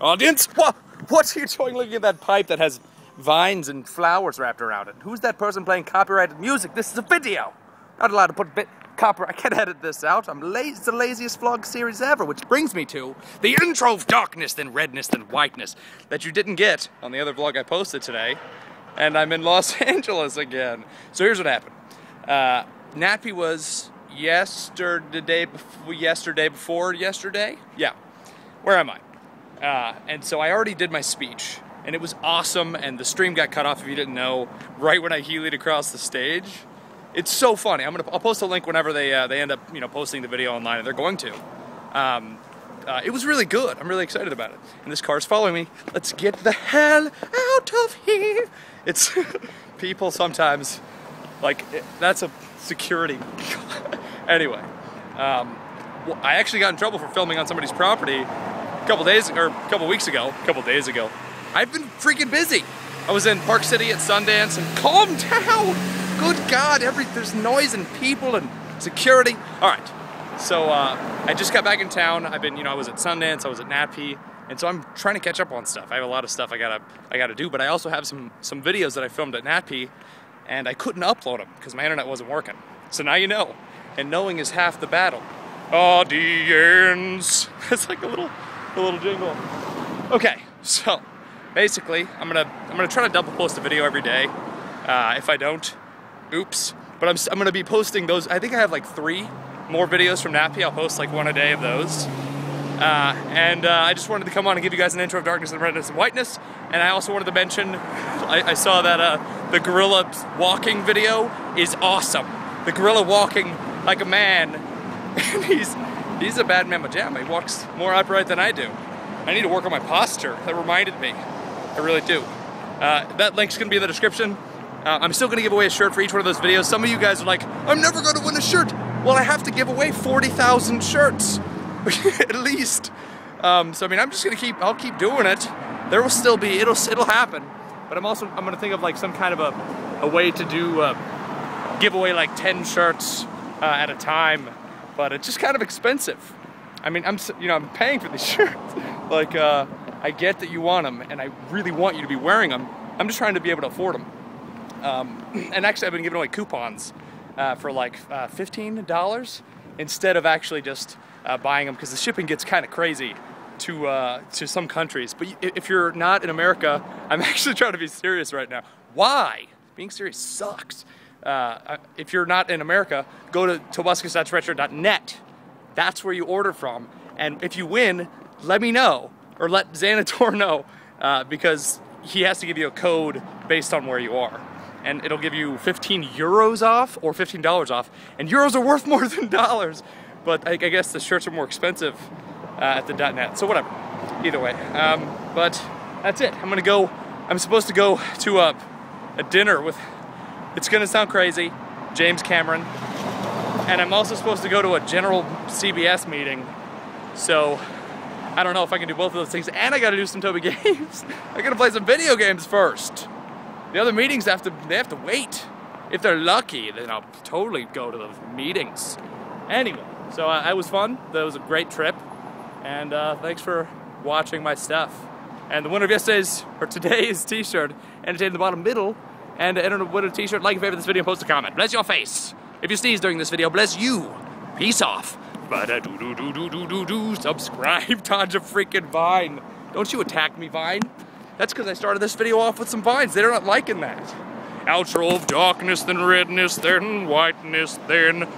Audience, what, what are you doing looking at that pipe that has vines and flowers wrapped around it? Who's that person playing copyrighted music? This is a video. Not allowed to put bit copper. I can't edit this out. I'm lazy. It's the laziest vlog series ever, which brings me to the intro of darkness, then redness, then whiteness that you didn't get on the other vlog I posted today. And I'm in Los Angeles again. So here's what happened. Uh, NATPE was yesterday, yesterday before yesterday. Yeah. Where am I? Uh, and so I already did my speech, and it was awesome. And the stream got cut off if you didn't know. Right when I heeled across the stage, it's so funny. I'm gonna I'll post a link whenever they uh, they end up you know posting the video online, and they're going to. Um, uh, it was really good. I'm really excited about it. And this car's following me. Let's get the hell out of here. It's people sometimes like it, that's a security. anyway, um, well, I actually got in trouble for filming on somebody's property a couple days or a couple weeks ago. A couple days ago. I've been freaking busy. I was in Park City at Sundance and calm down. Good God, every there's noise and people and security. All right. So uh, I just got back in town. I've been, you know, I was at Sundance, I was at NATPE, and so I'm trying to catch up on stuff. I have a lot of stuff I gotta, I gotta do, but I also have some some videos that I filmed at NATPE, and I couldn't upload them because my internet wasn't working. So now you know, and knowing is half the battle. Audience. It's like a little, a little jingle. Okay, so basically, I'm gonna, I'm gonna try to double post a video every day. Uh, if I don't, oops. But I'm, I'm gonna be posting those. I think I have like three more videos from NATPE. I'll post like one a day of those. Uh, and uh, I just wanted to come on and give you guys an intro of Darkness and Redness and Whiteness. And I also wanted to mention, I, I saw that uh, the gorilla walking video is awesome. The gorilla walking like a man, and he's he's a bad mamma jamma. He walks more upright than I do. I need to work on my posture. That reminded me. I really do. Uh, that link's gonna be in the description. Uh, I'm still gonna give away a shirt for each one of those videos. Some of you guys are like, I'm never gonna win a shirt. Well, I have to give away 40,000 shirts, at least. Um, so I mean, I'm just gonna keep, I'll keep doing it. There will still be, it'll, it'll happen. But I'm also, I'm gonna think of like some kind of a, a way to do, uh, give away like 10 shirts uh, at a time. But it's just kind of expensive. I mean, I'm, you know, I'm paying for these shirts. like, uh, I get that you want them, and I really want you to be wearing them. I'm just trying to be able to afford them. Um, and actually, I've been giving away coupons uh, for like uh, $15 instead of actually just uh, buying them because the shipping gets kind of crazy to uh, to some countries. But if you're not in America, I'm actually trying to be serious right now. Why? Being serious sucks. Uh, if you're not in America, go to tobuscus.retro.net. That's where you order from. And if you win, let me know or let Xanator know uh, because he has to give you a code based on where you are and it'll give you 15 euros off or $15 off. And euros are worth more than dollars, but I, I guess the shirts are more expensive uh, at the .net. So whatever, either way. Um, but that's it. I'm gonna go. I'm supposed to go to a, a dinner with. It's gonna sound crazy, James Cameron, and I'm also supposed to go to a general CBS meeting. So I don't know if I can do both of those things, and I got to do some Toby games. I got to play some video games first. The other meetings have to they have to wait. If they're lucky, then I'll totally go to the meetings. Anyway, so uh, it was fun. That was a great trip, and uh, thanks for watching my stuff. And the winner of yesterday's or today's T-shirt, entertain the bottom middle, and enter the winner T-shirt. Like favorite this video, and post a comment. Bless your face. If you sneeze during this video, bless you. Peace off. But do do do do do do do. Subscribe, Tanja freaking Vine. Don't you attack me, Vine. That's because I started this video off with some vines. They're not liking that. Outro of darkness, then redness, then whiteness, then